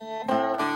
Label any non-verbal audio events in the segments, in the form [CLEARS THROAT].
When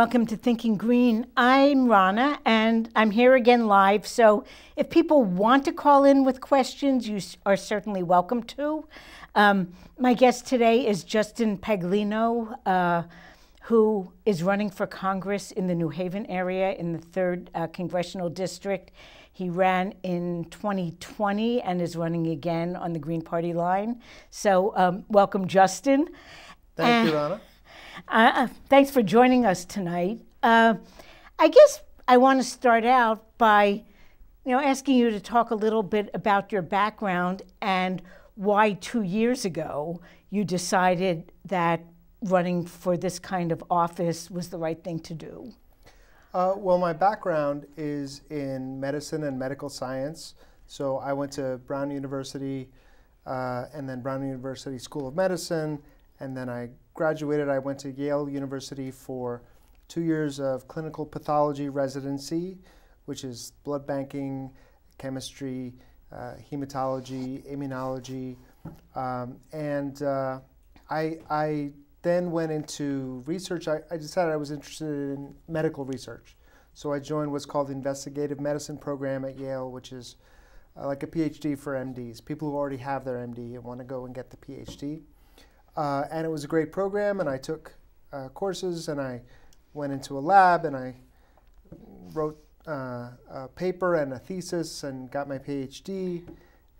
Welcome to Thinking Green. I'm Rana, and I'm here again live. So, if people want to call in with questions, you are certainly welcome to. Um, my guest today is Justin Paglino, uh, who is running for Congress in the New Haven area in the third uh, congressional district. He ran in 2020 and is running again on the Green Party line. So, um, welcome, Justin. Thank you, Rana. Uh, thanks for joining us tonight. Uh, I guess I want to start out by, you know, asking you to talk a little bit about your background and why two years ago you decided that running for this kind of office was the right thing to do. Uh, well, my background is in medicine and medical science. So I went to Brown University uh, and then Brown University School of Medicine. And then I graduated. I went to Yale University for two years of clinical pathology residency, which is blood banking, chemistry, uh, hematology, immunology. Um, and uh, I, I then went into research. I, I decided I was interested in medical research. So I joined what's called the Investigative Medicine Program at Yale, which is uh, like a PhD for MDs, people who already have their MD and want to go and get the PhD. Uh, and it was a great program, and I took uh, courses and I went into a lab and I wrote uh, a paper and a thesis and got my PhD.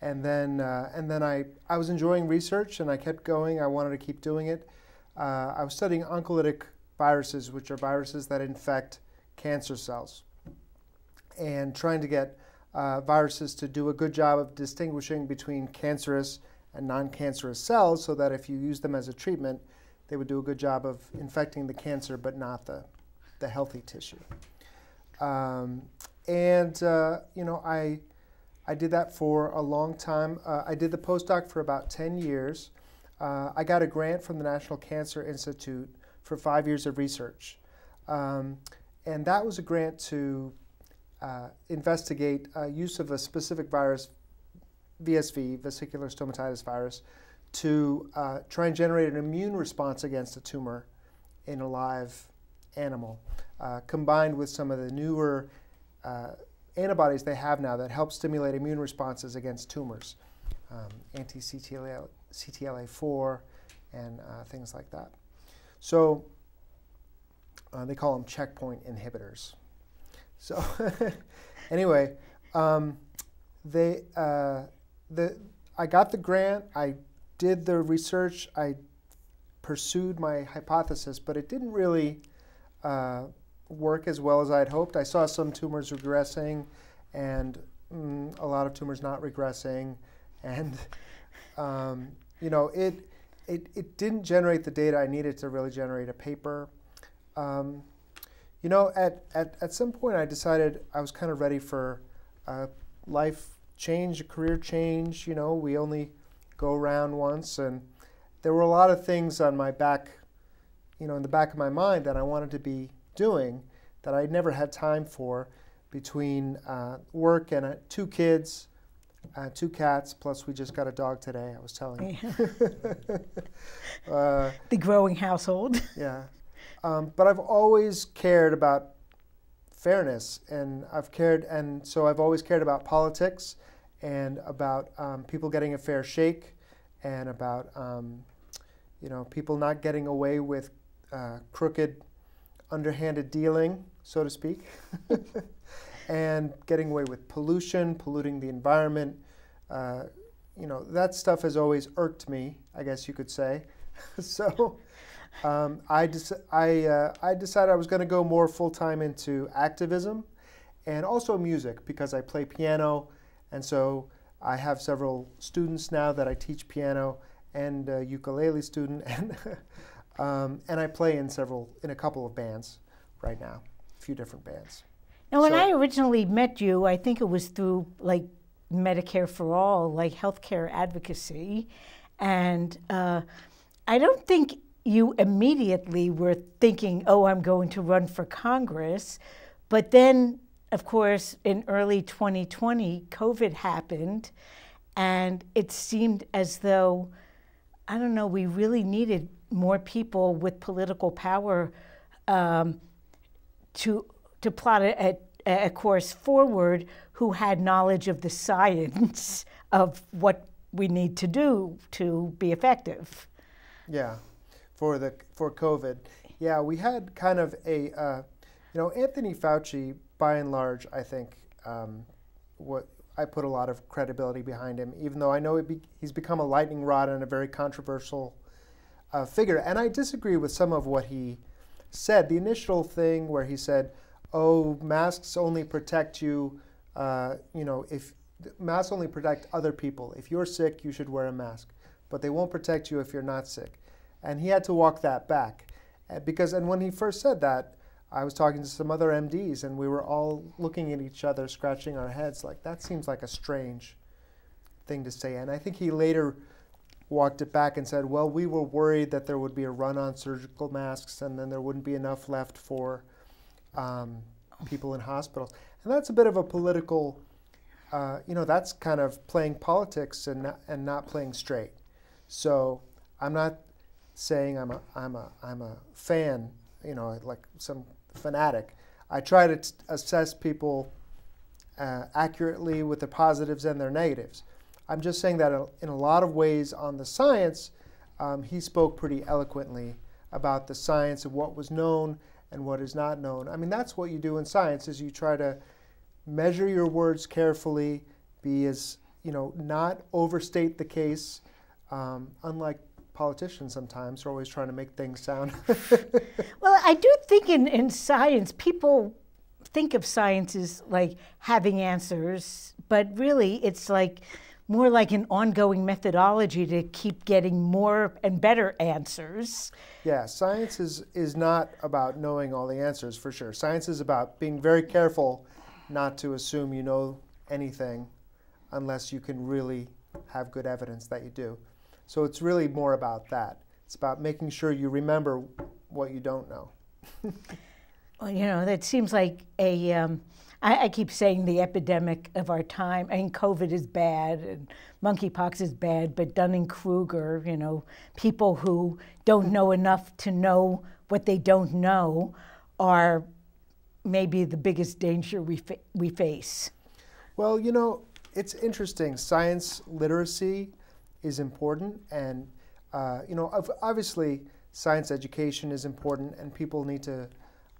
And then, uh, and then I, I was enjoying research and I kept going. I wanted to keep doing it. Uh, I was studying oncolytic viruses, which are viruses that infect cancer cells, and trying to get uh, viruses to do a good job of distinguishing between cancerous and non-cancerous cells so that if you use them as a treatment, they would do a good job of infecting the cancer but not the, the healthy tissue. Um, and, uh, you know, I, I did that for a long time. Uh, I did the postdoc for about 10 years. Uh, I got a grant from the National Cancer Institute for five years of research. Um, and that was a grant to uh, investigate uh, use of a specific virus, VSV, vesicular stomatitis virus, to uh, try and generate an immune response against a tumor in a live animal, uh, combined with some of the newer uh, antibodies they have now that help stimulate immune responses against tumors, um, anti-CTLA, CTLA4, and uh, things like that. So uh, they call them checkpoint inhibitors. So [LAUGHS] anyway, um, they uh, the I got the grant. I did the research. I pursued my hypothesis, but it didn't really uh, work as well as I had hoped. I saw some tumors regressing, and mm, a lot of tumors not regressing, and um, you know it, it it didn't generate the data I needed to really generate a paper. Um, you know, at, at, at some point I decided I was kind of ready for a life change, a career change. You know, we only go around once, and there were a lot of things on my back, you know, in the back of my mind that I wanted to be doing that I never had time for between uh, work and uh, two kids, uh, two cats, plus we just got a dog today, I was telling you. [LAUGHS] uh, The growing household. [LAUGHS] yeah. Um, but I've always cared about fairness, and I've cared, and so I've always cared about politics, and about um, people getting a fair shake, and about um, you know people not getting away with uh, crooked, underhanded dealing, so to speak, [LAUGHS] and getting away with pollution, polluting the environment, uh, you know, that stuff has always irked me, I guess you could say. [LAUGHS] so um, I, I, uh, I decided I was going to go more full time into activism and also music because I play piano. And so I have several students now that I teach piano and a ukulele student. [LAUGHS] And, um, and I play in several, in a couple of bands right now, a few different bands. Now, when So- I originally met you, I think it was through like Medicare for All, like healthcare advocacy. And uh, I don't think you immediately were thinking, oh, I'm going to run for Congress. But then, of course, in early 2020, COVID happened. And it seemed as though, I don't know, we really needed more people with political power um, to to plot a, a, course forward who had knowledge of the science [LAUGHS] of what we need to do to be effective. Yeah, for the for COVID. Yeah, we had kind of a, uh, you know, Anthony Fauci, by and large, I think, um, what I put a lot of credibility behind him, even though I know be, he's become a lightning rod and a very controversial uh, figure. And I disagree with some of what he said. The initial thing where he said, "Oh, masks only protect you," uh, you know, if masks only protect other people. If you're sick, you should wear a mask, but they won't protect you if you're not sick. And he had to walk that back Uh, because, and when he first said that, I was talking to some other MDs, and we were all looking at each other, scratching our heads, like that seems like a strange thing to say. And I think he later walked it back and said, well, we were worried that there would be a run on surgical masks and then there wouldn't be enough left for um, people in hospitals. And that's a bit of a political, uh, you know, that's kind of playing politics and not, and not playing straight. So I'm not saying I'm a, I'm a, I'm a fan, you know, like some fanatic. I try to assess people uh, accurately with their positives and their negatives. I'm just saying that in a lot of ways on the science, um, he spoke pretty eloquently about the science of what was known and what is not known. I mean, that's what you do in science is you try to measure your words carefully, be as, you know, not overstate the case, um, unlike politicians sometimes are always trying to make things sound. [LAUGHS] Well, I do think in, in science, people think of science as like having answers, but really it's like more like an ongoing methodology to keep getting more and better answers. Yeah, science is, is not about knowing all the answers for sure. Science is about being very careful not to assume you know anything unless you can really have good evidence that you do. So it's really more about that. It's about making sure you remember what you don't know. [LAUGHS] Well, you know, that seems like a. Um, I, I keep saying the epidemic of our time. I mean, COVID is bad and monkeypox is bad, but Dunning Kruger, you know, people who don't know enough to know what they don't know are maybe the biggest danger we, fa- we face. Well, you know, it's interesting. Science literacy is important, and uh, you know, obviously, science education is important, and people need to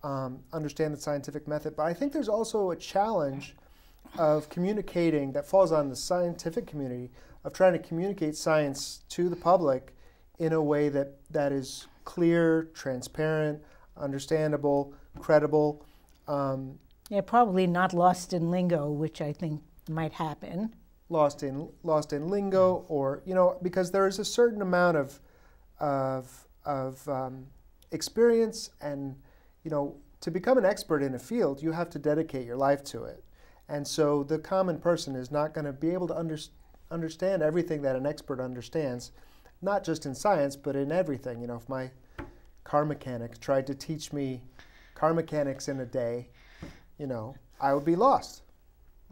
um, understand the scientific method. But I think there's also a challenge of communicating that falls on the scientific community of trying to communicate science to the public in a way that that is clear, transparent, understandable, credible. Um, Yeah, probably not lost in lingo, which I think might happen. Lost in lost in lingo or you know because there is a certain amount of of of um, experience and you know to become an expert in a field you have to dedicate your life to it. And so the common person is not going to be able to under, understand everything that an expert understands not just in science but in everything. You know if my car mechanic tried to teach me car mechanics in a day you know i would be lost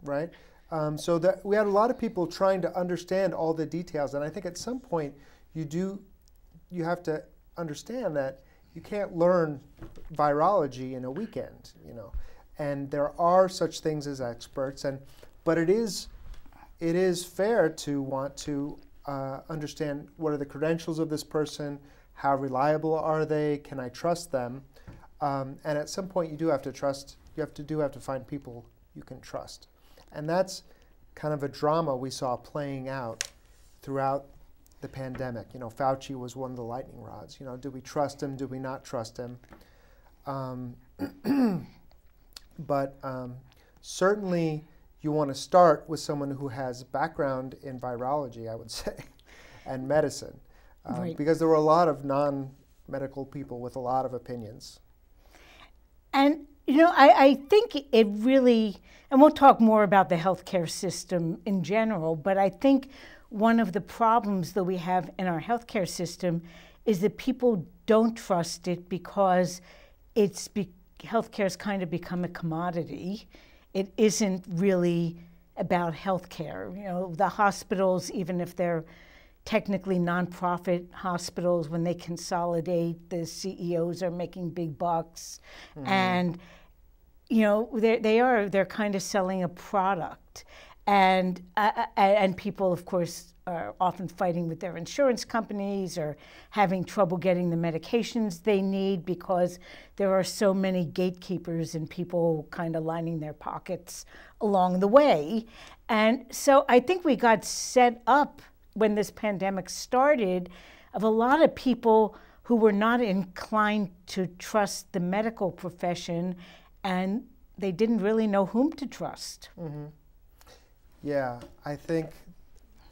right um, so that we had a lot of people trying to understand all the details, and I think at some point you do, you have to understand that you can't learn virology in a weekend, you know, and there are such things as experts, and but it is, it is fair to want to uh, understand what are the credentials of this person, how reliable are they, can I trust them, um, and at some point you do have to trust, you have to do have to find people you can trust and that's kind of a drama we saw playing out throughout the pandemic. You know, Fauci was one of the lightning rods. You know, do we trust him? Do we not trust him? Um, [CLEARS THROAT] but um, certainly, you want to start with someone who has background in virology, I would [LAUGHS] say, and medicine, um, Right. because there were a lot of non-medical people with a lot of opinions. And, you know, I, I think it really, and we'll talk more about the healthcare system in general, but I think one of the problems that we have in our healthcare system is that people don't trust it because it's be, healthcare's kind of become a commodity. It isn't really about healthcare. You know, the hospitals, even if they're technically nonprofit hospitals, when they consolidate, the CEOs are making big bucks, mm-hmm. and you know they they are they're kind of selling a product, and uh, uh, and people, of course, are often fighting with their insurance companies or having trouble getting the medications they need because there are so many gatekeepers and people kind of lining their pockets along the way, and so I think we got set up when this pandemic started of a lot of people who were not inclined to trust the medical profession and they didn't really know whom to trust. Yeah, I think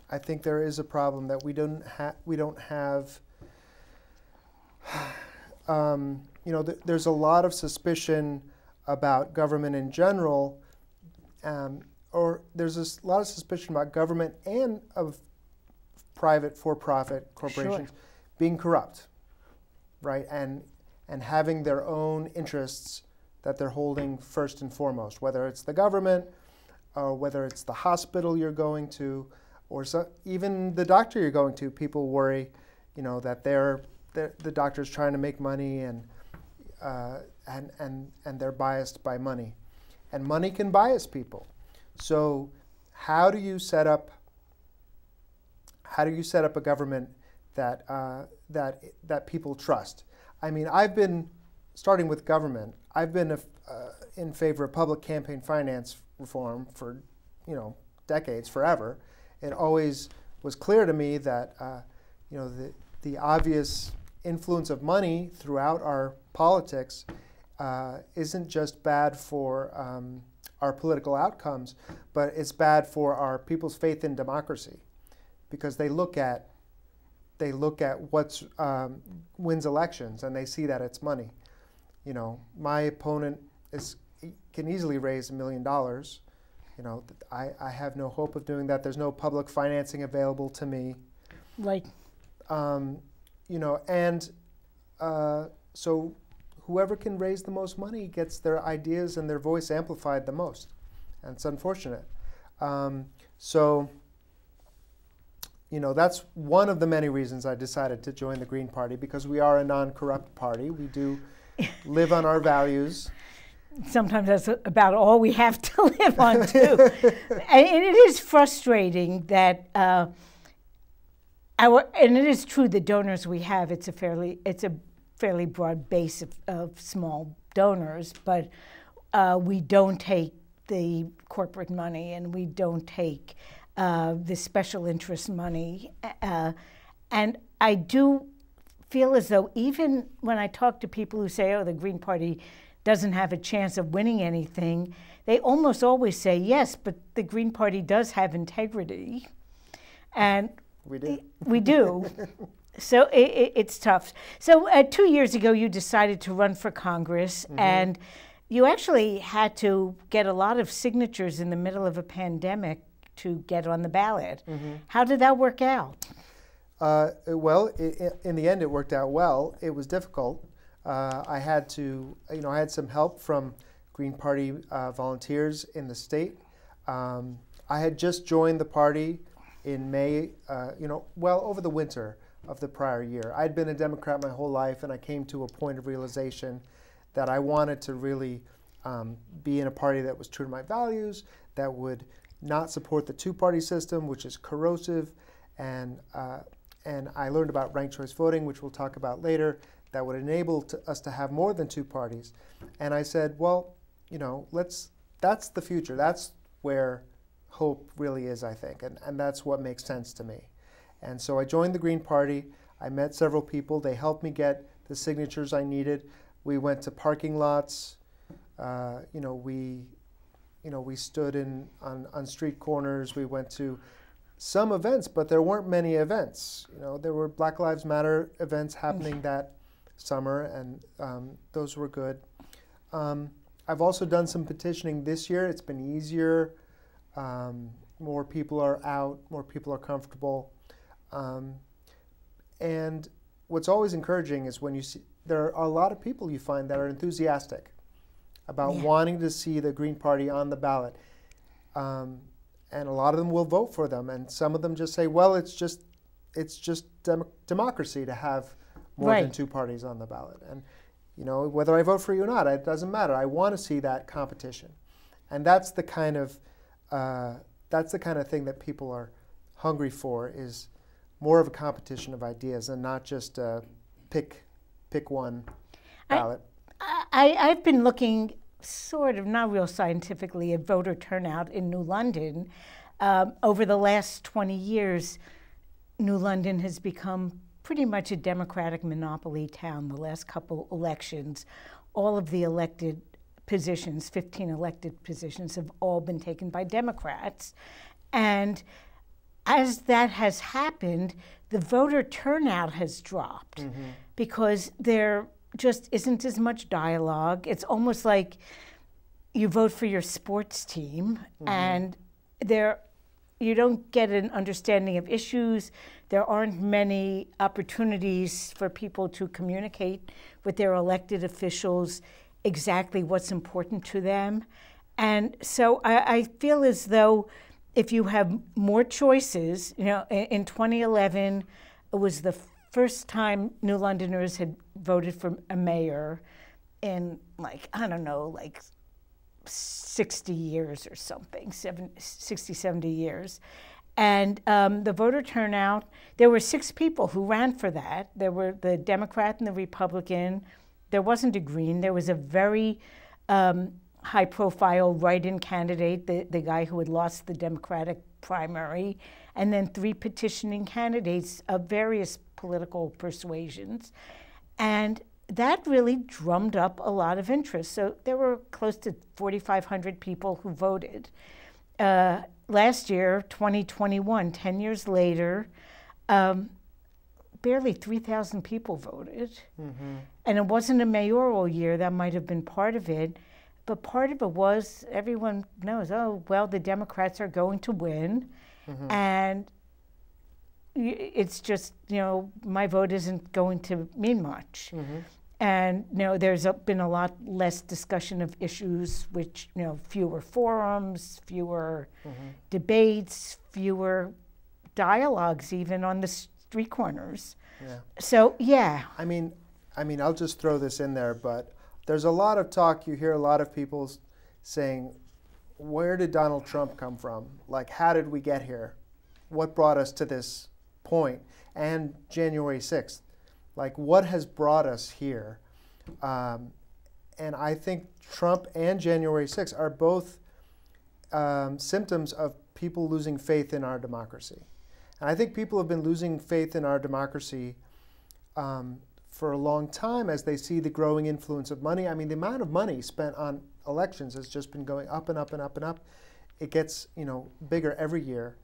I think there is a problem that we don't have we don't have [SIGHS] um, you know th- there's a lot of suspicion about government in general um, or there's a s- lot of suspicion about government and of private for-profit corporations being corrupt right and and having their own interests that they're holding first and foremost whether it's the government or whether it's the hospital you're going to, or so, even the doctor you're going to, people worry, you know, that they're, they're the doctor's trying to make money and, uh, and, and, and they're biased by money. And money can bias people. So how do you set up, how do you set up a government that, uh, that, that people trust? I mean, I've been, starting with government, I've been a, uh, in favor of public campaign finance reform for, you know, decades, forever. It always was clear to me that, uh, you know, the, the obvious influence of money throughout our politics uh, isn't just bad for um, our political outcomes, but it's bad for our people's faith in democracy, because they look at they look at what's um, wins elections and they see that it's money. You know, my opponent is can easily raise a million dollars. You know, I, I have no hope of doing that. There's no public financing available to me. Right. Um, you know, and uh, so whoever can raise the most money gets their ideas and their voice amplified the most. And it's unfortunate. Um, so, you know, that's one of the many reasons I decided to join the Green Party because we are a non corrupt party. We do live on our values. sometimes that's about all we have to [LAUGHS] live on, too. and it is frustrating that. Uh, our, and it is true the donors we have it's a fairly it's a fairly broad base of, of small donors but uh, we don't take the corporate money and we don't take uh, the special interest money uh, and i do feel as though even when i talk to people who say oh the green party doesn't have a chance of winning anything they almost always say yes but the green party does have integrity and We do. we do. [LAUGHS] so it, it, it's tough. So uh, two years ago, you decided to run for Congress, and you actually had to get a lot of signatures in the middle of a pandemic to get on the ballot. How did that work out? Uh, well, i i in the end, it worked out well. It was difficult. Uh, I had to, you know, I had some help from Green Party uh, volunteers in the state. Um, I had just joined the party in May, uh, you know, well, over the winter of the prior year. I'd been a Democrat my whole life, and I came to a point of realization that I wanted to really um, be in a party that was true to my values, that would not support the two-party system, which is corrosive, and uh, and I learned about ranked choice voting, which we'll talk about later, that would enable to, us to have more than two parties. And I said, well, you know, let's. That's the future. That's where hope really is, I think, and, and that's what makes sense to me. And so I joined the Green Party. I met several people. They helped me get the signatures I needed. We went to parking lots. Uh, you know, we, you know, we stood in on, on street corners. We went to some events, but there weren't many events. You know, there were Black Lives Matter events happening that summer, and um, those were good. Um, I've also done some petitioning this year. It's been easier. Um, more people are out. More people are comfortable. Um, and what's always encouraging is when you see there are a lot of people you find that are enthusiastic about Yeah. wanting to see the Green Party on the ballot. Um, and a lot of them will vote for them, and some of them just say, "Well, it's just, it's just dem- democracy to have more than two parties on the ballot." And you know, whether I vote for you or not, it doesn't matter. I want to see that competition, and that's the kind of, uh, that's the kind of thing that people are hungry for is more of a competition of ideas and not just uh, pick, pick one I- ballot. I, I've been looking sort of not real scientifically at voter turnout in New London. Um, over the last 20 years, New London has become pretty much a Democratic monopoly town. The last couple elections, all of the elected positions, 15 elected positions, have all been taken by Democrats. And as that has happened, the voter turnout has dropped because there just isn't as much dialogue. It's almost like you vote for your sports team mm-hmm. and there you don't get an understanding of issues. There aren't many opportunities for people to communicate with their elected officials exactly what's important to them. And so I, I feel as though if you have more choices, you know, in, in 2011, it was the first time New Londoners had voted for a mayor in like, I don't know, like 60 years or something, seven, 60, 70 years. And um, the voter turnout, there were six people who ran for that. There were the Democrat and the Republican. There wasn't a Green. There was a very um, high profile write in candidate, the, the guy who had lost the Democratic primary, and then three petitioning candidates of various political persuasions. And that really drummed up a lot of interest. So there were close to 4,500 people who voted. Uh, last year, 2021, 10 years later, um, barely 3,000 people voted. And it wasn't a mayoral year, that might have been part of it. But part of it was everyone knows, oh, well, the Democrats are going to win. Mm-hmm. And it's just, you know, my vote isn't going to mean much. Mm-hmm. And, you know, there's a, been a lot less discussion of issues, which, you know, fewer forums, fewer mm-hmm. debates, fewer dialogues, even on the street corners. Yeah. So, yeah. I mean, I mean, I'll just throw this in there, but there's a lot of talk. You hear a lot of people saying, "Where did Donald Trump come from? Like, how did we get here? What brought us to this point?" And January 6th, like, what has brought us here? Um, and I think Trump and January 6th are both um, symptoms of people losing faith in our democracy. And I think people have been losing faith in our democracy um, for a long time as they see the growing influence of money. I mean, the amount of money spent on elections has just been going up and up and up and up. It gets you know bigger every year,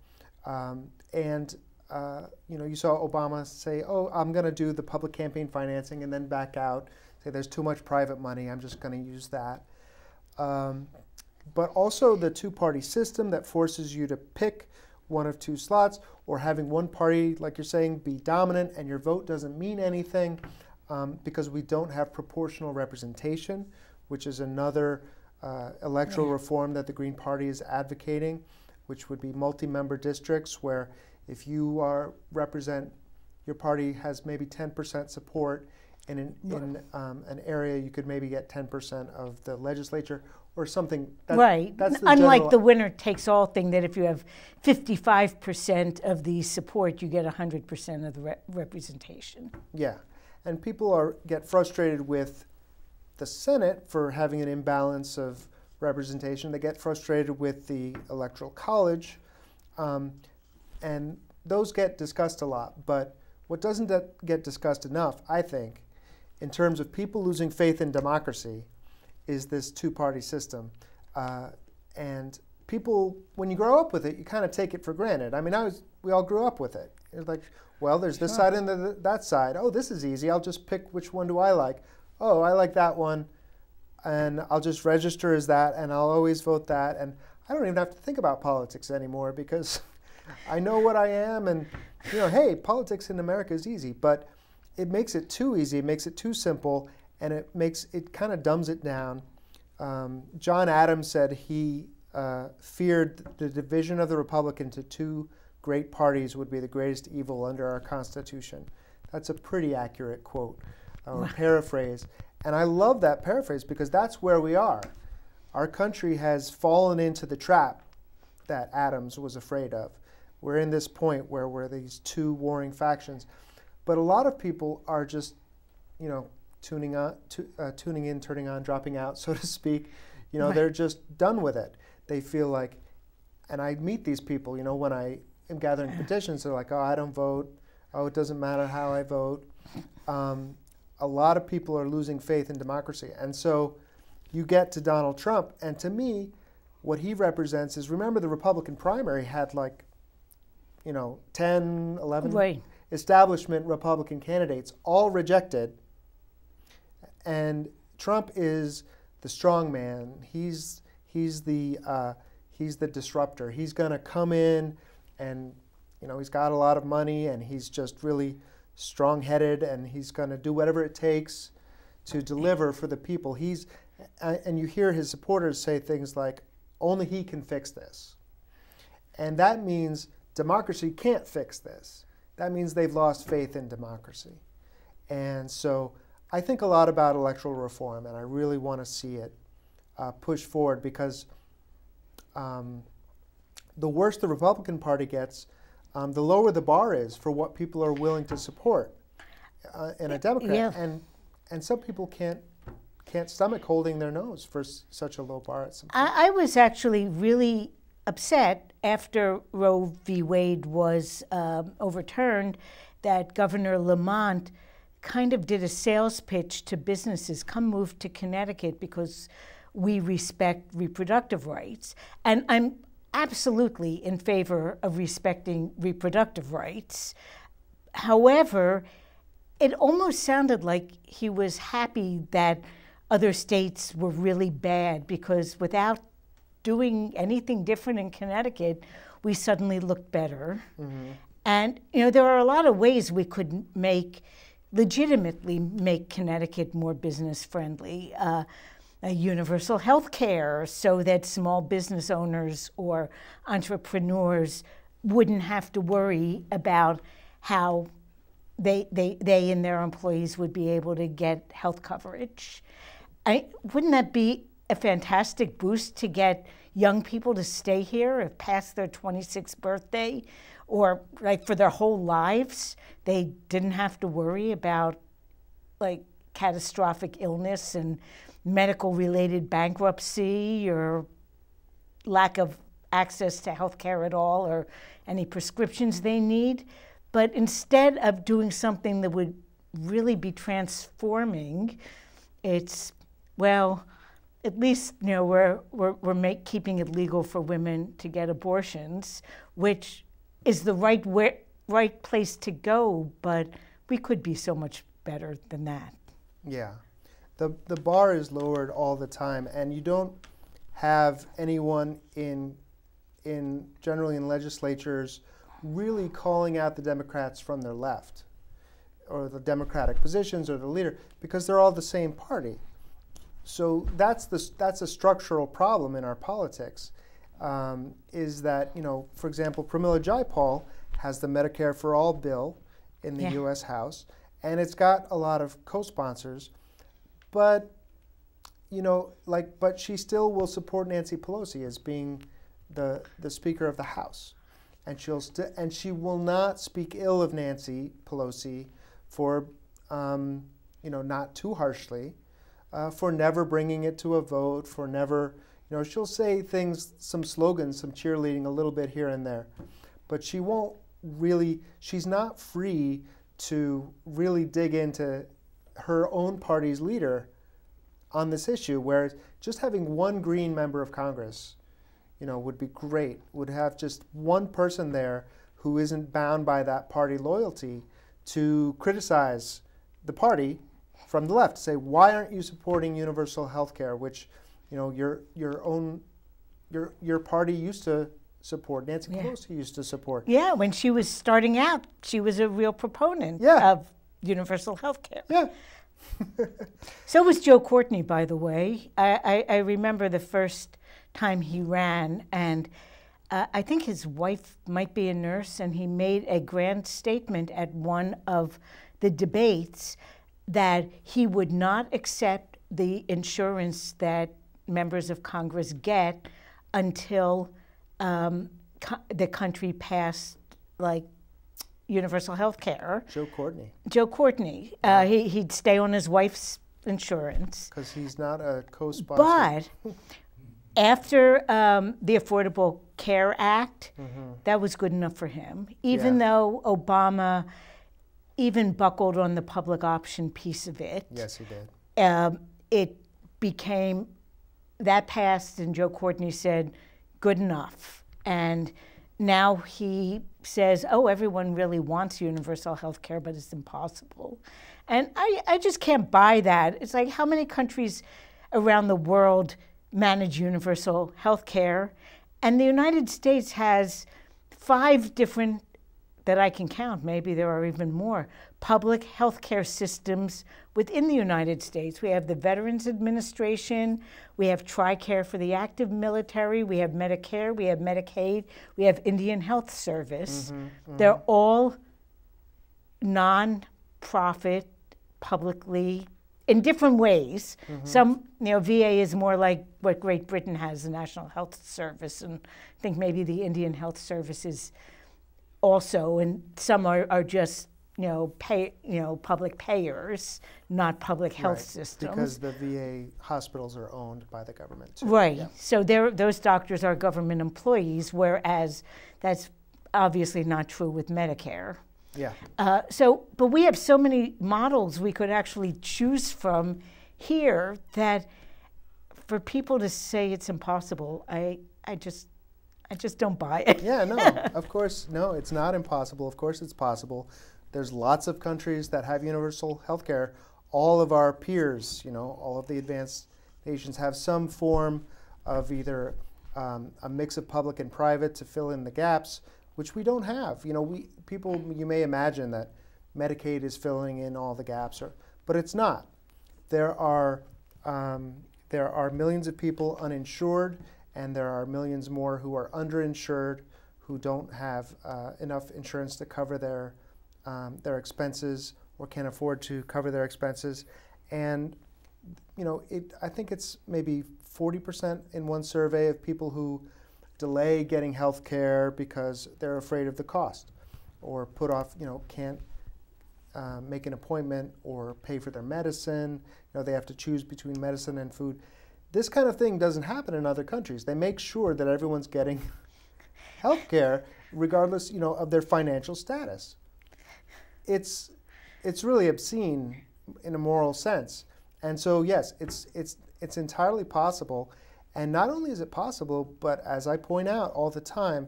um, and uh, you know you saw Obama say, "Oh, I'm going to do the public campaign financing," and then back out, say, "There's too much private money. I'm just going to use that." Um, but also the two-party system that forces you to pick one of two slots, or having one party, like you're saying, be dominant and your vote doesn't mean anything um, because we don't have proportional representation, which is another uh, electoral reform that the Green Party is advocating, which would be multi-member districts where if you are represent, your party has maybe 10% support in an, in um, an area, you could maybe get 10% of the legislature or something. Right. That's the Unlike the winner takes all thing, that if you have 55% of the support, you get 100% of the re- representation. Yeah, and people are get frustrated with the Senate for having an imbalance of representation. They get frustrated with the electoral college, um, and those get discussed a lot. But what doesn't get- get discussed enough, I think, in terms of people losing faith in democracy, is this two-party system. Uh, and people, when you grow up with it, you kind of take it for granted. I mean, I was, we all grew up with it. It's like, well, there's this side and the, that side. Oh, this is easy. I'll just pick which one do I like. Oh, I like that one, and I'll just register as that, and I'll always vote that. And I don't even have to think about politics anymore because [LAUGHS] I know what I am, and you know, hey, politics in America is easy, but it makes it too easy. It makes it too simple, and it makes it kind of dumbs it down. Um, John Adams said he uh, feared the division of the republic into two great parties would be the greatest evil under our Constitution. That's a pretty accurate quote or paraphrase. And I love that paraphrase because that's where we are. Our country has fallen into the trap that Adams was afraid of. We're in this point where we're these two warring factions. But a lot of people are just, you know, tuning on, tu- uh, tuning in, turning on, dropping out, [LAUGHS] so to speak. You know, Right. they're just done with it. They feel like, and I meet these people, you know, when I am gathering petitions, they're like, oh, I don't vote. Oh, it doesn't matter how I vote. Um, a lot of people are losing faith in democracy. And so you get to Donald Trump, and to me, what he represents is remember the Republican primary had like, you know, 10, 11 Right. establishment Republican candidates, all rejected. And Trump is the strong man. He's he's the uh, he's the disruptor. He's going to come in, and you know he's got a lot of money, and he's just really strong-headed, and he's going to do whatever it takes to deliver for the people. He's and you hear his supporters say things like, "Only he can fix this," and that means democracy can't fix this. That means they've lost faith in democracy. And so I think a lot about electoral reform, and I really want to see it uh, forward because um, the worse the Republican Party gets, um, the lower the bar is for what people are willing to support uh, in a Democrat. Yeah. And and some people can't can't stomach holding their nose for s- such a low bar at some. I, I was actually really upset after Roe v. Wade was um, overturned that Governor Lamont kind of did a sales pitch to businesses come move to Connecticut because we respect reproductive rights. And I'm absolutely in favor of respecting reproductive rights. However, it almost sounded like he was happy that other states were really bad because without doing anything different in Connecticut, we suddenly looked better. And you know, there are a lot of ways we could make legitimately make Connecticut more business friendly. Uh, uh, universal health care so that small business owners or entrepreneurs wouldn't have to worry about how they, they, they and their employees would be able to get health coverage. I, wouldn't that be a fantastic boost to get young people to stay here if past their 26th birthday or like for their whole lives they didn't have to worry about like catastrophic illness and medical related bankruptcy or lack of access to health care at all or any prescriptions they need. But instead of doing something that would really be transforming, it's, well, at least you know we're we're, we're make, keeping it legal for women to get abortions, which is the right where, right place to go. But we could be so much better than that. Yeah. The, the bar is lowered all the time, and you don't have anyone in, in generally in legislatures really calling out the Democrats from their left or the Democratic positions or the leader because they're all the same party. So that's, the, that's a structural problem in our politics. Um, is that, you know, for example, Pramila Jayapal has the Medicare for All bill in the Yeah. US House, and it's got a lot of co sponsors but you know, like, but she still will support Nancy Pelosi as being the the Speaker of the House, and she'll st- and she will not speak ill of Nancy Pelosi for, um, you know, not too harshly, uh, for never bringing it to a vote, for never, you You know, she'll say things, some slogans, some cheerleading a little bit here and there, but she won't really, she's not free to really dig into her own party's leader on this issue, whereas just having one Green member of Congress, you know, would be great. Would have just one person there who isn't bound by that party loyalty to criticize the party from the left. Say, why aren't you supporting universal health care, which, you know, your your own your your party used to support. Nancy Yeah. Pelosi used to support. Yeah, when she was starting out, she was a real proponent Yeah. of universal health care. Yeah. [LAUGHS] So was Joe Courtney, by the way. I, I, I remember the first time he ran, and uh, I think his wife might be a nurse, and he made a grand statement at one of the debates that he would not accept the insurance that members of Congress get until um, co- the country passed like universal health care. Joe Courtney, Joe Courtney. Uh, he, he'd stay on his wife's insurance. because he's not a co-sponsor. But after um, the Affordable Care Act, that was good enough for him. Even. Yeah. though Obama even buckled on the public option piece of it, yes, he did. um, it became that passed, and Joe Courtney said, "Good enough." And now he says, "Oh, everyone really wants universal health care, but it's impossible." And I, I just can't buy that. It's like how many countries around the world manage universal health care, and the United States has five different that I can count, maybe there are even more, public health care systems within the United States. We have the Veterans Administration, we have TRICARE for the active military, we have Medicare, we have Medicaid, we have Indian Health Service. Mm-hmm, mm-hmm. They're all non-profit, publicly, in different ways. Mm-hmm. Some, you know, VA is more like what Great Britain has, the National Health Service, and I think maybe the Indian Health Service is also, and some are, are just you know pay you know public payers, not public health Right, systems. Because the VA hospitals are owned by the government. Too. Right. Yeah. So those doctors are government employees, whereas that's obviously not true with Medicare. Yeah. Uh, so, but we have so many models we could actually choose from here that for people to say it's impossible, I, I just, I just don't buy it. Yeah, no, [LAUGHS] of course, no, it's not impossible. Of course, it's possible. There's lots of countries that have universal health care. All of our peers, you know, all of the advanced nations have some form of either um, a mix of public and private to fill in the gaps, which we don't have. You know, we people, you may imagine that Medicaid is filling in all the gaps, or, but it's not. There are um, there are millions of people uninsured, and there are millions more who are underinsured, who don't have uh, enough insurance to cover their um, their expenses or can't afford to cover their expenses. And you know, it, I think it's maybe 40% in one survey of people who delay getting health care because they're afraid of the cost or put off, you know, can't uh, make an appointment or pay for their medicine. You know, they have to choose between medicine and food. This kind of thing doesn't happen in other countries. They make sure that everyone's getting [LAUGHS] health care regardless, you know, of their financial status. It's it's really obscene in a moral sense. And so yes, it's it's it's entirely possible. And not only is it possible, but as I point out all the time,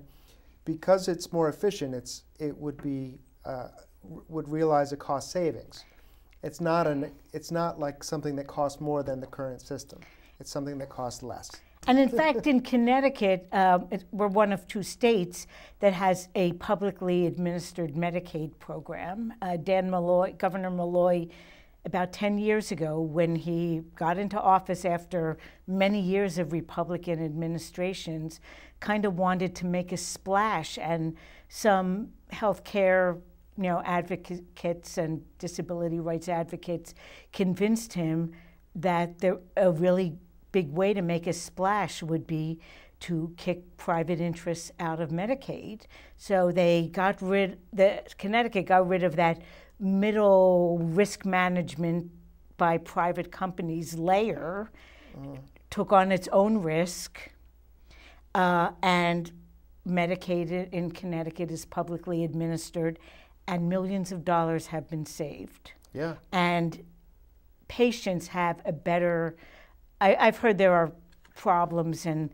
because it's more efficient, it's it would be uh, would realize a cost savings. It's not an it's not like something that costs more than the current system. It's something that costs less. And in fact, in Connecticut, um, it, we're one of two states that has a publicly administered Medicaid program. Uh, Dan Malloy, Governor Malloy, about 10 years ago, when he got into office after many years of Republican administrations, kind of wanted to make a splash, and some healthcare you know, advocates and disability rights advocates convinced him that there, a really big way to make a splash would be to kick private interests out of Medicaid. So they got rid, the Connecticut got rid of that middle risk management by private companies layer took on its own risk, uh, and Medicaid in Connecticut is publicly administered, and millions of dollars have been saved. Yeah. And patients have a better. I, I've heard there are problems and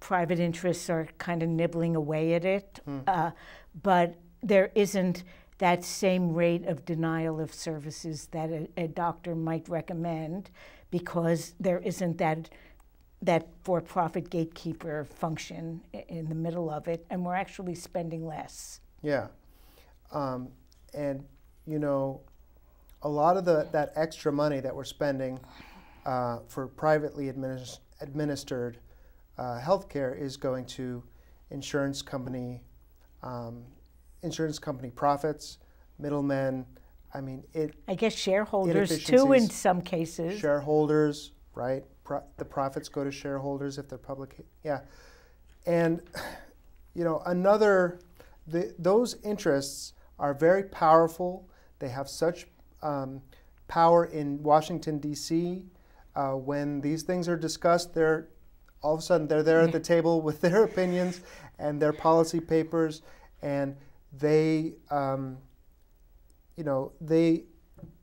private interests are kind of nibbling away at it, uh, but there isn't that same rate of denial of services that a, a doctor might recommend because there isn't that that for-profit gatekeeper function in the middle of it, and we're actually spending less. Yeah. Um, and, you know, a lot of the, that extra money that we're spending uh, for privately adminis- administered uh, healthcare is going to insurance company, um, insurance company profits, middlemen. I mean, it I guess shareholders too, in some cases. shareholders, right? Pro- the profits go to shareholders if they're public. Yeah, and you know another, the, those interests are very powerful. They have such um, power in Washington D.C. Uh, when these things are discussed, they're all of a sudden they're there at the [LAUGHS] table with their opinions and their policy papers, and they, um, you know, they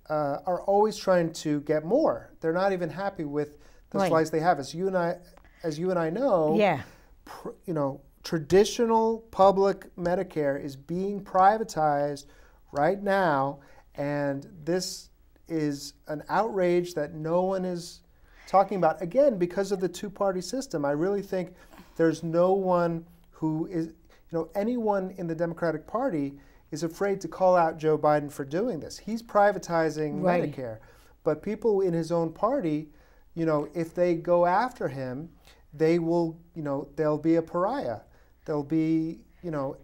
uh, are always trying to get more. They're not even happy with the Right. slice they have. As you and I, as you and I know, Yeah. pr- you know, traditional public Medicare is being privatized right now, and this is an outrage that no one is talking about. Again, because of the two-party system, I really think there's no one who is, you know, anyone in the Democratic Party is afraid to call out Joe Biden for doing this. He's privatizing Right. Medicare, but people in his own party, you know, if they go after him, they will, you know, they'll be a pariah. They'll be, you know,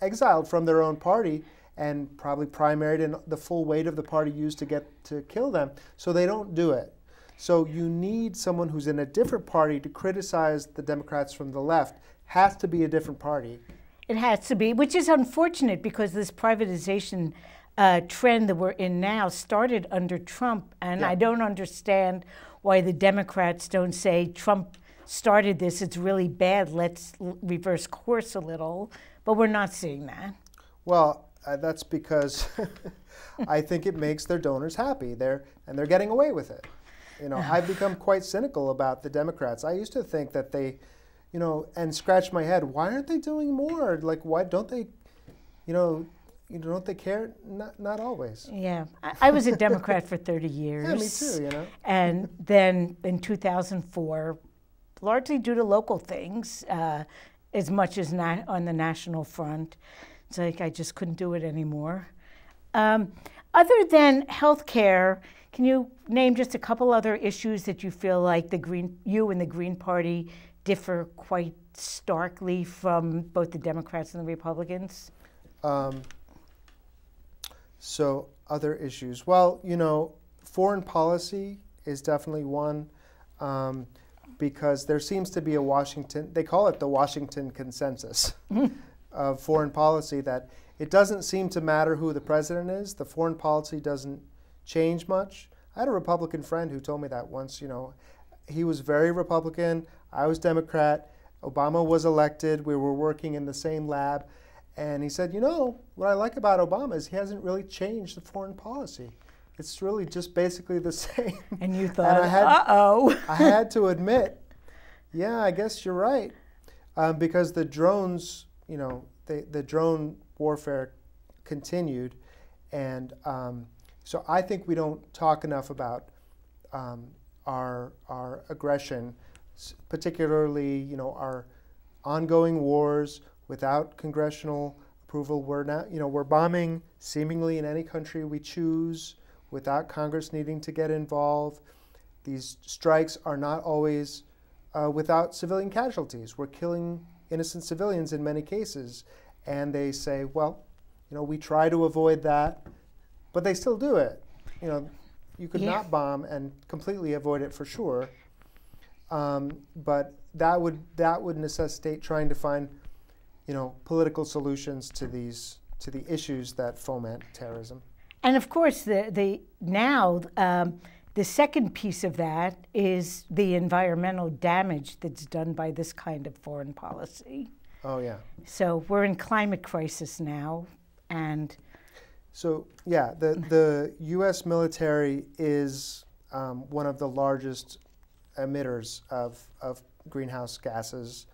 exiled from their own party and probably primaried, and the full weight of the party used to get to kill them. So they don't do it. So you need someone who's in a different party to criticize the Democrats from the left. Has to be a different party. It has to be, which is unfortunate because this privatization uh, trend that we're in now started under Trump, and Yeah. I don't understand why the Democrats don't say Trump started this. It's really bad. Let's l- reverse course a little, but we're not seeing that. Well, uh, that's because [LAUGHS] I think it makes their donors happy. They're and they're getting away with it. You know, I've become quite cynical about the Democrats. I used to think that they, you know, and scratch my head. Why aren't they doing more? Like, why don't they, you know, you know, don't they care? Not, not always. Yeah, I, I was a Democrat for 30 years. [LAUGHS] Yeah, me too. You know. And then in 2004, largely due to local things, uh, as much as on the national front, it's like I just couldn't do it anymore. Um, other than healthcare, can you name just a couple other issues that you feel like the Green, you and the Green Party differ quite starkly from both the Democrats and the Republicans? Um, so other issues. Well, you know, foreign policy is definitely one um, because there seems to be a Washington. They call it the Washington consensus [LAUGHS] of foreign policy that it doesn't seem to matter who the president is. The foreign policy doesn't change much. I had a Republican friend who told me that once. You know, he was very Republican. I was Democrat. Obama was elected. We were working in the same lab. And he said, You know, what I like about Obama is he hasn't really changed the foreign policy. It's really just basically the [LAUGHS] same. And you And thought, I had- uh oh. I had to admit, yeah, I guess you're right. Um, because the drones, you know, the, the drone warfare continued. And um, so I think we don't talk enough about um, our, our aggression, particularly, you know, our ongoing wars without congressional approval. We're not, you know, we're bombing seemingly in any country we choose without Congress needing to get involved. These strikes are not always uh, without civilian casualties. We're killing innocent civilians in many cases, and they say, well, you know, we try to avoid that, but they still do it. You know, you could Yeah. not bomb and completely avoid it for sure. Um, but that would that would necessitate trying to find, you know, political solutions to these to the issues that foment terrorism. And of course, the, the now um, The second piece of that is the environmental damage that's done by this kind of foreign policy. Oh yeah. So we're in climate crisis now, and So yeah, the the U.S. military is um, one of the largest emitters of of greenhouse gases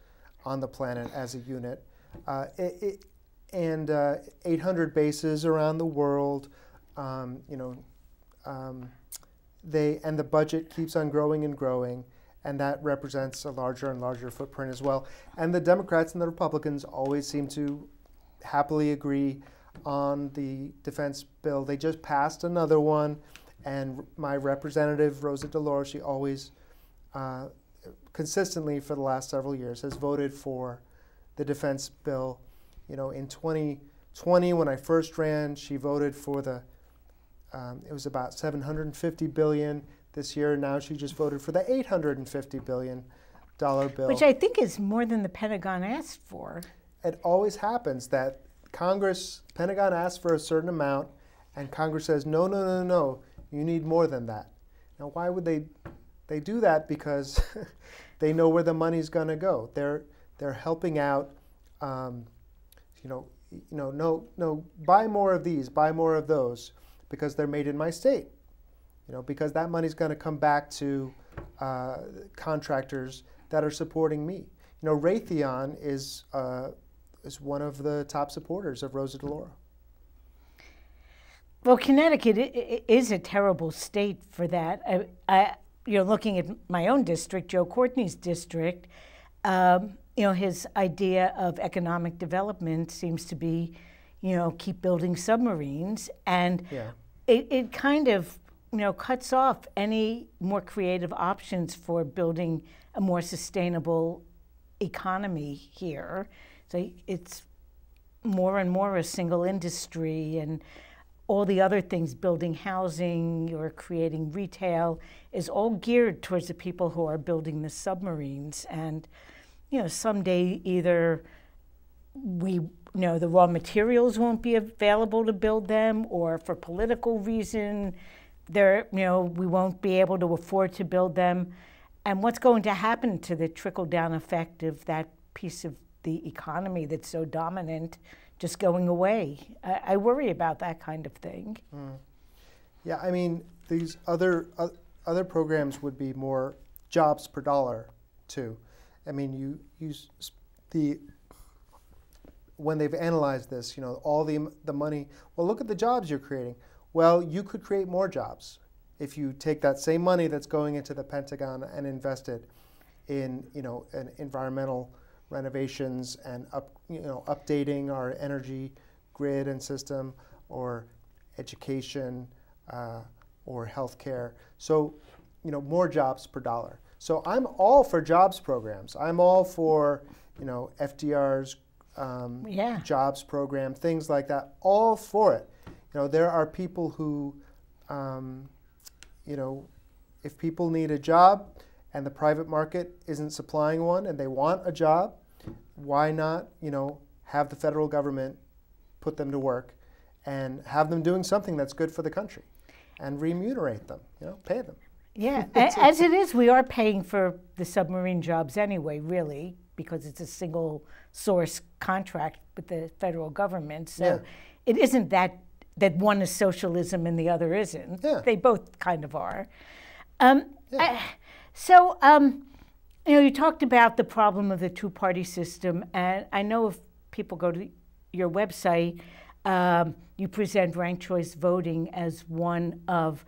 on the planet as a unit, uh, it, it, and uh, 800 bases around the world. Um, you know, um, they and the budget keeps on growing and growing, and that represents a larger and larger footprint as well. And the Democrats and the Republicans always seem to happily agree on the defense bill. They just passed another one, and my representative Rosa DeLauro, she always, uh, consistently for the last several years, has voted for the defense bill. You know, in 2020, when I first ran, she voted for the. Um, it was about 750 billion this year. Now she just voted for the 850 billion dollar bill. which I think is more than the Pentagon asked for. it always happens that Congress, Pentagon asks for a certain amount, and Congress says, no, no, no, no, you need more than that. Now, why would they? They do that because [LAUGHS] they know where the money's going to go. They're they're helping out. Um, you know, you know, no, no, buy more of these, buy more of those, because they're made in my state. You know, because that money's going to come back to uh, contractors that are supporting me. You know, Raytheon is uh, is one of the top supporters of Rosa DeLauro. Well, Connecticut is a terrible state for that. I, I, you're looking at my own district, Joe Courtney's district, um, you know, his idea of economic development seems to be, you know, keep building submarines, and Yeah. it, it kind of, you know, cuts off any more creative options for building a more sustainable economy here. So it's more and more a single industry and all the other things building housing or creating retail is all geared towards the people who are building the submarines and you know someday either we you know the raw materials won't be available to build them or for political reason there you know we won't be able to afford to build them. And what's going to happen to the trickle down effect of that piece of the economy that's so dominant just going away? I, I worry about that kind of thing. Yeah, I mean, these other uh, other programs would be more jobs per dollar too. I mean, you use the when they've analyzed this, you know, all the the money. Well, look at the jobs you're creating. Well, you could create more jobs if you take that same money that's going into the Pentagon and invest it in, you know, an environmental renovations and up, you know, updating our energy grid and system, or education, uh, or healthcare. So, you know, more jobs per dollar. So I'm all for jobs programs. I'm all for, you know, FDR's um, Yeah. jobs program, things like that. All for it. You know, there are people who, um, you know, if people need a job and the private market isn't supplying one and they want a job, why not, you know, have the federal government put them to work and have them doing something that's good for the country and remunerate them, you know, pay them. Yeah, [LAUGHS] as it is, we are paying for the submarine jobs anyway, really, because it's a single source contract with the federal government. So Yeah. it isn't that that one is socialism and the other isn't. Yeah. They both kind of are. Um, I- so, um, you know, you talked about the problem of the two-party system, and I know if people go to your website, um, you present ranked choice voting as one of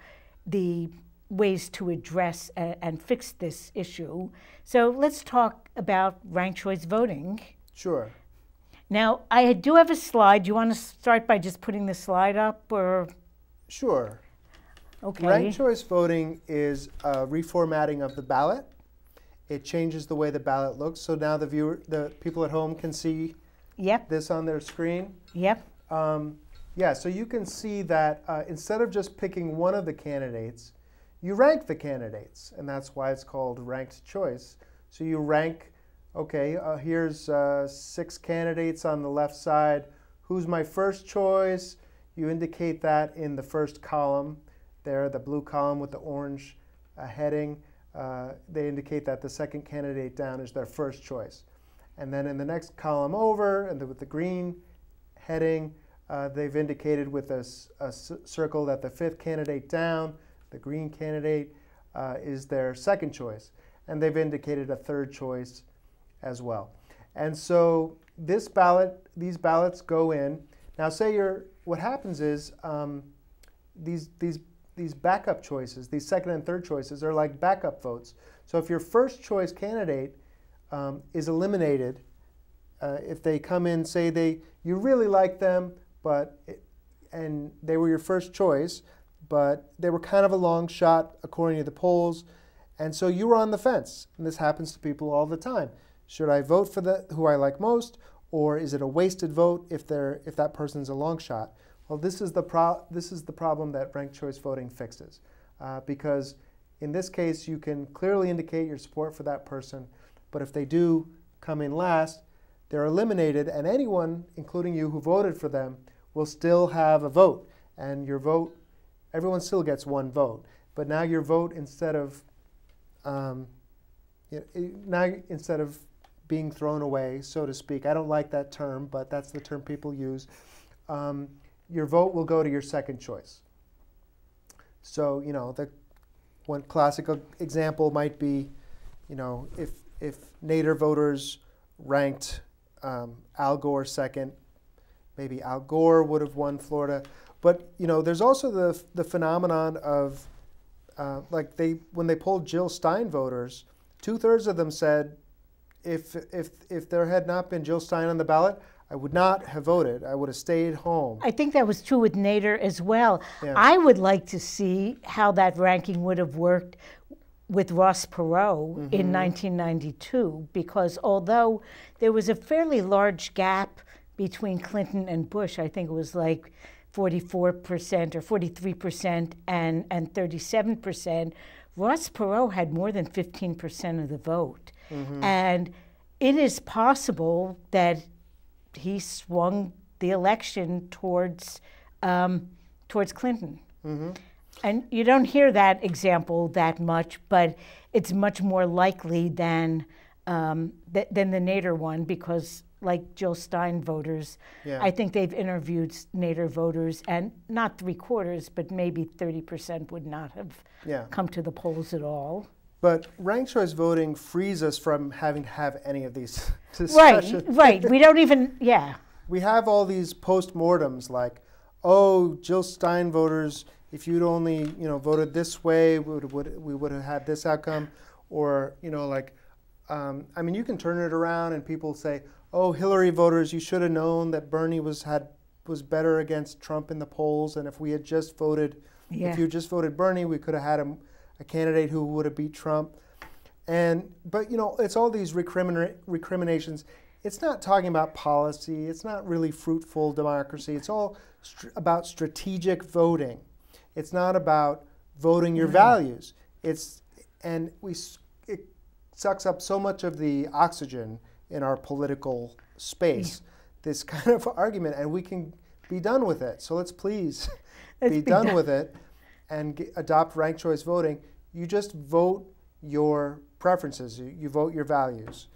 the ways to address a- and fix this issue. So let's talk about ranked choice voting. Sure. Now, I do have a slide. Do you want to start by just putting the slide up, or Sure. okay? Ranked choice voting is a reformatting of the ballot. It changes the way the ballot looks, so now the viewer, the people at home can see Yep. this on their screen. Yep. Um, yeah, so you can see that uh, instead of just picking one of the candidates, you rank the candidates, and that's why it's called ranked choice. So you rank, okay, uh, here's uh, six candidates on the left side. Who's my first choice? You indicate that in the first column. there, the blue column with the orange uh, heading, uh, they indicate that the second candidate down is their first choice. And then in the next column over, and the, with the green heading, uh, they've indicated with a, circle that the fifth candidate down, the green candidate, uh, is their second choice. And they've indicated a third choice as well. And so this ballot, these ballots go in. Now, say you're, what happens is um, these, these, these backup choices, these second and third choices, are like backup votes. So if your first choice candidate um, is eliminated, uh, if they come in, say they you really like them, but it, and they were your first choice, but they were kind of a long shot according to the polls, and so you were on the fence. And this happens to people all the time. Should I vote for the who I like most, or is it a wasted vote if they're if that person's a long shot? Well, this is the pro- this is the problem that ranked choice voting fixes, uh, because in this case you can clearly indicate your support for that person, but if they do come in last, they're eliminated, and anyone, including you who voted for them, will still have a vote. And your vote, everyone still gets one vote. But now your vote, instead of um, you know, now instead of being thrown away, so to speak, I don't like that term, but that's the term people use. Um, your vote will go to your second choice. So you know the one classical example might be, you know, if if Nader voters ranked um, Al Gore second, maybe Al Gore would have won Florida. But you know, there's also the the phenomenon of uh, like they when they polled Jill Stein voters, two thirds of them said, if if if there had not been Jill Stein on the ballot, I would not have voted. I would have stayed home. I think that was true with Nader as well. Yeah. I would like to see how that ranking would have worked with Ross Perot in 1992, because although there was a fairly large gap between Clinton and Bush, I think it was like 44% or 43% and, and 37%, Ross Perot had more than 15% of the vote. And it is possible that he swung the election towards um, towards Clinton. And you don't hear that example that much, but it's much more likely than um, th- than the Nader one because, like Jill Stein voters, Yeah. I think they've interviewed Nader voters, and not three quarters, but maybe thirty percent would not have Yeah. come to the polls at all. But ranked choice voting frees us from having to have any of these [LAUGHS] discussions. right. right. [LAUGHS] We don't even, yeah. we have all these post-mortems like, oh, Jill Stein voters, if you'd only you know voted this way, we would, would we would have had this outcome, or you know like, um, I mean, you can turn it around and people say, oh, Hillary voters, you should have known that Bernie was had was better against Trump in the polls, and if we had just voted, Yeah. if you just voted Bernie, we could have had a, a candidate who would have beat Trump. And but you know, it's all these recrimina- recriminations. It's not talking about policy. It's not really fruitful democracy. It's all str- about strategic voting. It's not about voting your values. It's and we it sucks up so much of the oxygen in our political space. This [LAUGHS] kind of argument, and we can be done with it. So let's please [LAUGHS] Let's be, be done done. with it and g adopt ranked choice voting. You just vote your preferences. You, you vote your values.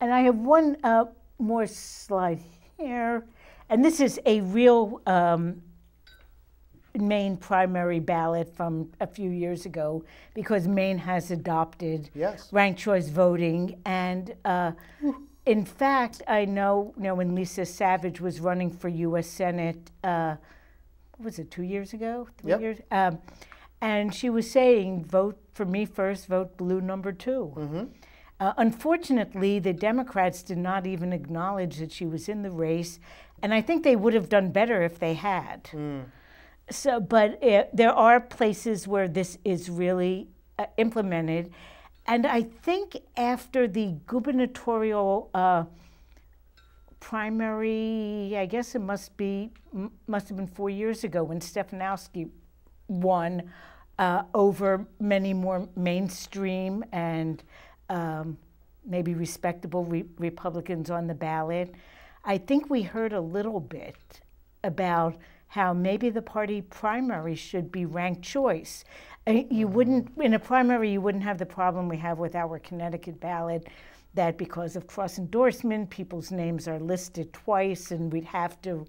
And I have one uh, more slide here. And this is a real um, Maine primary ballot from a few years ago because Maine has adopted Yes. ranked choice voting. And uh, in fact, I know, you know when Lisa Savage was running for U.S. Senate, uh, what was it, two years ago? Three Yep. years? Um, and she was saying, vote for me first, vote blue number 2 uh, unfortunately, the Democrats did not even acknowledge that she was in the race, and I think they would have done better if they had. So, but uh, there are places where this is really uh, implemented, and I think after the gubernatorial uh, primary, I guess it must be must have been four years ago when Stefanowski won uh, over many more mainstream and um, maybe respectable re- Republicans on the ballot. I think we heard a little bit about how maybe the party primary should be ranked choice. You wouldn't, in a primary, you wouldn't have the problem we have with our Connecticut ballot that because of cross endorsement, people's names are listed twice, and we'd have to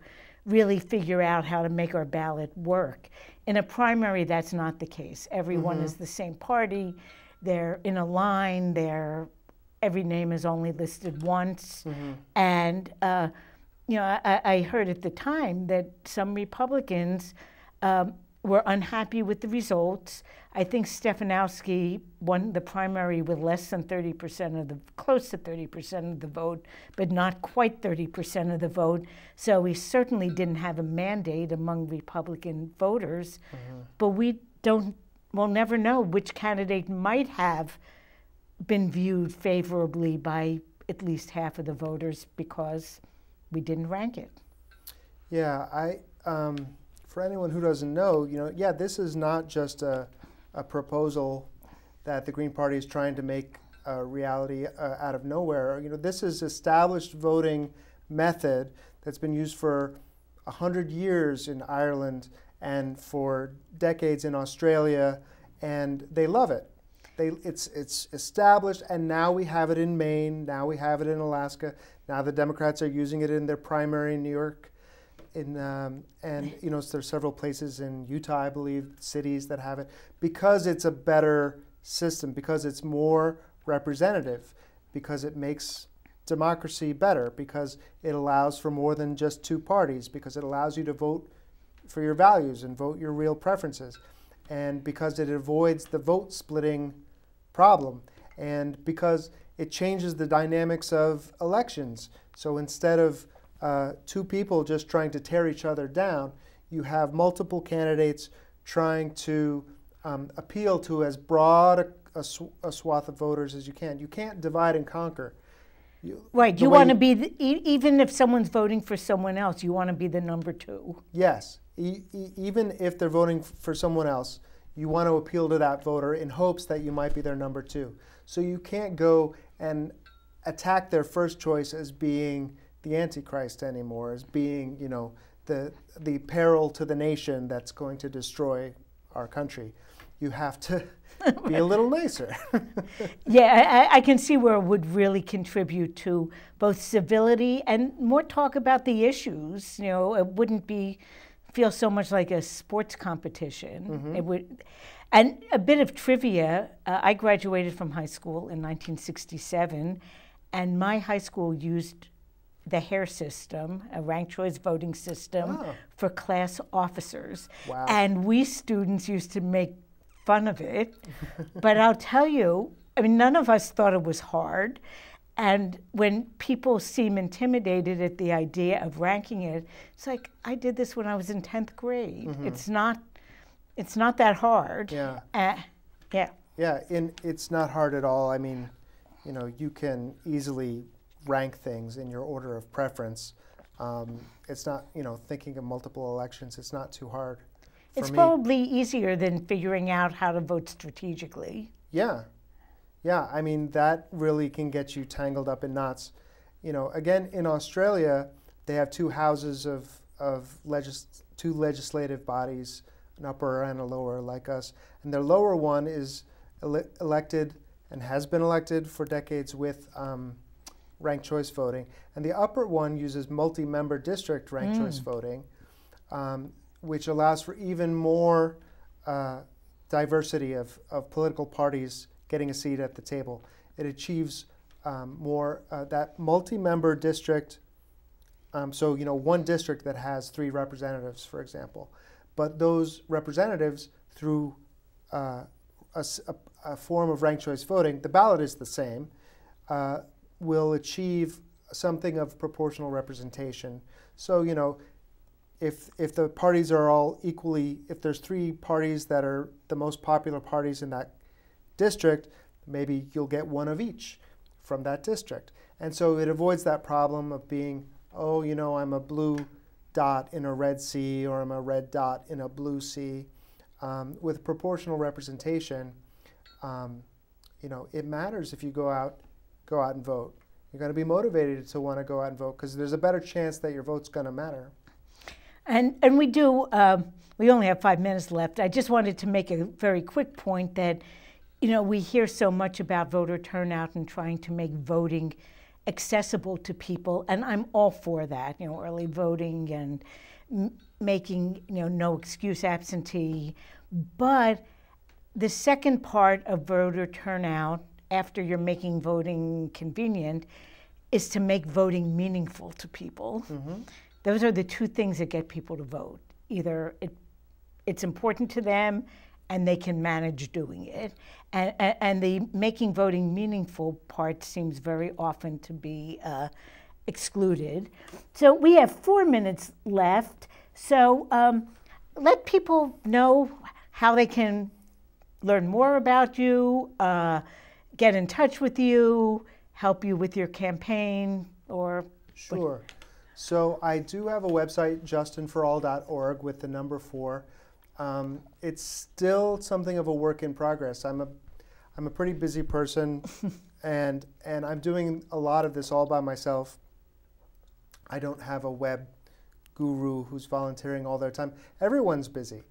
really figure out how to make our ballot work. In a primary, that's not the case. Everyone is the same party. They're in a line. They're every name is only listed once, and uh, you know I, I heard at the time that some Republicans um, were unhappy with the results. I think Stefanowski won the primary with less than 30% of the, close to 30% of the vote, but not quite 30% of the vote. So he certainly didn't have a mandate among Republican voters. But we don't, we'll never know which candidate might have been viewed favorably by at least half of the voters because we didn't rank it. Yeah, I um, for anyone who doesn't know, you know, yeah, this is not just a, a proposal that the Green Party is trying to make a reality uh, out of nowhere. You know, this is established voting method that's been used for hundred years in Ireland and for decades in Australia, and they love it. They, it's, it's established, and now we have it in Maine. Now we have it in Alaska. Now the Democrats are using it in their primary in New York in um, and you know there's several places in Utah, I believe, cities that have it because it's a better system because it's more representative because it makes democracy better because it allows for more than just two parties because it allows you to vote for your values and vote your real preferences and because it avoids the vote splitting problem and because it changes the dynamics of elections. So instead of uh, two people just trying to tear each other down. You have multiple candidates trying to um, appeal to as broad a, a, sw- a swath of voters as you can. You can't divide and conquer. You, Right. You want to be, the, e- even if someone's voting for someone else, you want to be the number two. Yes, e- e- even if they're voting f- for someone else, you want to appeal to that voter in hopes that you might be their number two. So you can't go and attack their first choice as being the Antichrist anymore, as being, you know, the the peril to the nation that's going to destroy our country. You have to [LAUGHS] be a little nicer. [LAUGHS] Yeah, I, I can see where it would really contribute to both civility and more talk about the issues. You know, it wouldn't be feel so much like a sports competition. It would, and a bit of trivia. Uh, I graduated from high school in 1967, and my high school used the Hare system, a ranked choice voting system Oh. for class officers. Wow. And we students used to make fun of it. [LAUGHS] but I'll tell you, I mean, none of us thought it was hard. And when people seem intimidated at the idea of ranking it, it's like I did this when I was in tenth grade. It's not, it's not that hard. Yeah. Uh, yeah. Yeah, and it's not hard at all. I mean, you know, you can easily rank things in your order of preference. Um, it's not, you know, thinking of multiple elections. It's not too hard. For It's me. probably easier than figuring out how to vote strategically. Yeah, yeah. I mean, that really can get you tangled up in knots. You know, again, in Australia, they have two houses of of legis- two legislative bodies, an upper and a lower, like us. And their lower one is ele- elected and has been elected for decades with um, ranked choice voting, and the upper one uses multi-member district ranked choice voting, um, which allows for even more. Uh, diversity of, of political parties getting a seat at the table. It achieves um, more uh, that multi-member district. Um, so you know one district that has three representatives, for example, but those representatives through uh, a- a form of ranked choice voting, the ballot is the same, uh, will achieve something of proportional representation. So you know if if the parties are all equally if there's three parties that are the most popular parties in that district maybe you'll get one of each from that district and so it avoids that problem of being oh you know i'm a blue dot in a red sea or i'm a red dot in a blue sea um, with proportional representation um, you know it matters if you go out go out and vote you're going to be motivated to want to go out and vote because there's a better chance that your vote's going to matter And, and we do, um, we only have five minutes left. I just wanted to make a very quick point that, you know, we hear so much about voter turnout and trying to make voting accessible to people, and I'm all for that, you know, early voting and making, you know, no excuse absentee. But the second part of voter turnout, after you're making voting convenient, is to make voting meaningful to people. Those are the two things that get people to vote. Either it, it's important to them and they can manage doing it. And, and, and the making voting meaningful part seems very often to be uh, excluded. So we have four minutes left. So um, let people know how they can learn more about you, uh, get in touch with you, help you with your campaign, or Sure. So I do have a website, justinforall.org, with the number four. Um, it's still something of a work in progress. I'm a, I'm a pretty busy person, [LAUGHS] and and I'm doing a lot of this all by myself. I don't have a web guru who's volunteering all their time. Everyone's busy,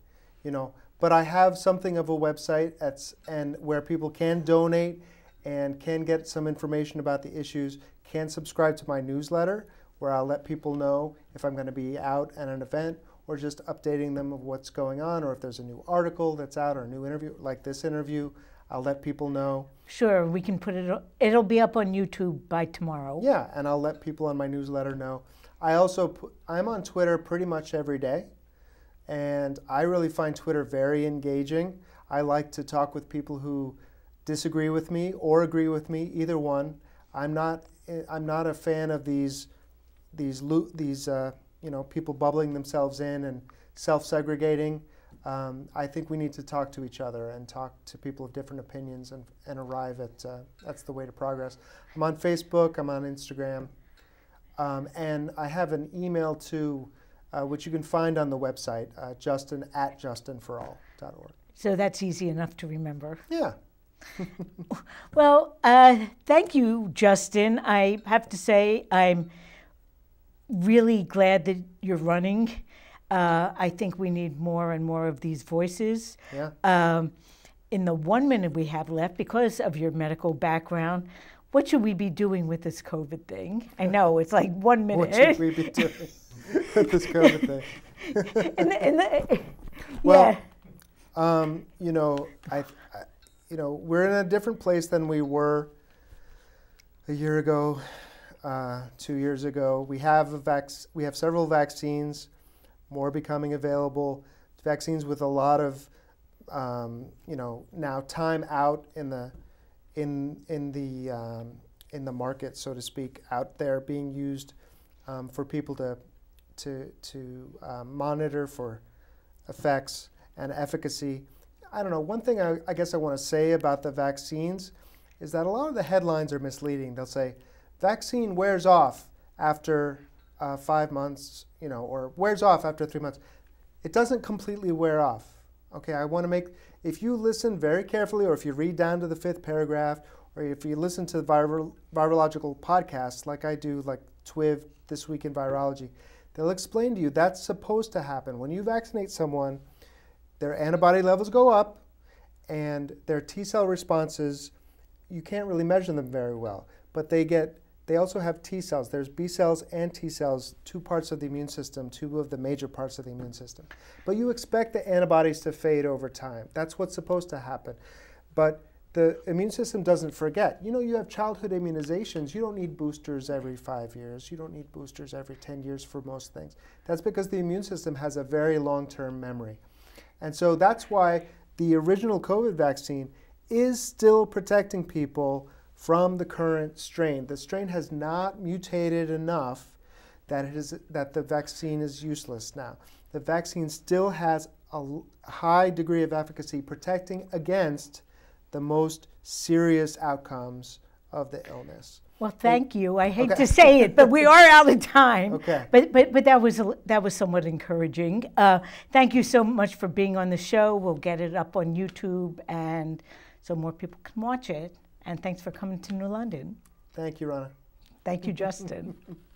you know. But I have something of a website that's and where people can donate and can get some information about the issues. Can subscribe to my newsletter where I'll let people know if I'm going to be out at an event or just updating them of what's going on or if there's a new article that's out or a new interview like this interview. I'll let people know. sure, we can put it. It'll be up on YouTube by tomorrow. Yeah, and I'll let people on my newsletter know. I also put, I'm on Twitter pretty much every day, and I really find Twitter very engaging. I like to talk with people who disagree with me or agree with me, either one. I'm not I'm not a fan of these these these uh, you know people bubbling themselves in and self-segregating. Um, I think we need to talk to each other and talk to people of different opinions and, and arrive at uh, that's the way to progress. I'm on Facebook. I'm on Instagram. Um, and I have an email too, uh, which you can find on the website, uh, justin at justinforall.org. So that's easy enough to remember. Yeah. [LAUGHS] Well, uh, thank you, Justin. I have to say, I'm really glad that you're running. Uh, I think we need more and more of these voices. Yeah. Um, in the one minute we have left, because of your medical background, what should we be doing with this COVID thing? I know it's like one minute. What should we be doing [LAUGHS] with [LAUGHS] this COVID thing? [LAUGHS] In the- in the- [LAUGHS] Well, yeah. Um, you know, I, I, you know, we're in a different place than we were a year ago, uh, two years ago. We have a vac- we have several vaccines, more becoming available. Vaccines with a lot of, um, you know, now time out in the, in in the um, in the market, so to speak, out there being used um, for people to to to um, monitor for effects and efficacy. I don't know. One thing I, I guess I want to say about the vaccines is that a lot of the headlines are misleading. They'll say, vaccine wears off after uh, five months, you know, or wears off after three months. It doesn't completely wear off. Okay, I want to make, if you listen very carefully, or if you read down to the fifth paragraph, or if you listen to the viral, virological podcasts like I do, like TWIV, This Week in Virology, they'll explain to you that's supposed to happen. When you vaccinate someone, their antibody levels go up and their T cell responses, you can't really measure them very well, but they get they also have T cells. There's B cells and T cells, two parts of the immune system, two of the major parts of the immune system. But you expect the antibodies to fade over time. That's what's supposed to happen. But the immune system doesn't forget. You know, you have childhood immunizations. You don't need boosters every five years. You don't need boosters every 10 years for most things. That's because the immune system has a very long term memory. And so that's why the original COVID vaccine is still protecting people from the current strain. The strain has not mutated enough that, it is, that the vaccine is useless now. The vaccine still has a high degree of efficacy protecting against the most serious outcomes of the illness. Well, thank you. I hate Okay. to say it, but we [LAUGHS] are out of time. Okay. But but but that was that was somewhat encouraging. Uh, thank you so much for being on the show. We'll get it up on YouTube, and so more people can watch it. And thanks for coming to New London. Thank you, Rana. Thank you, Justin. [LAUGHS]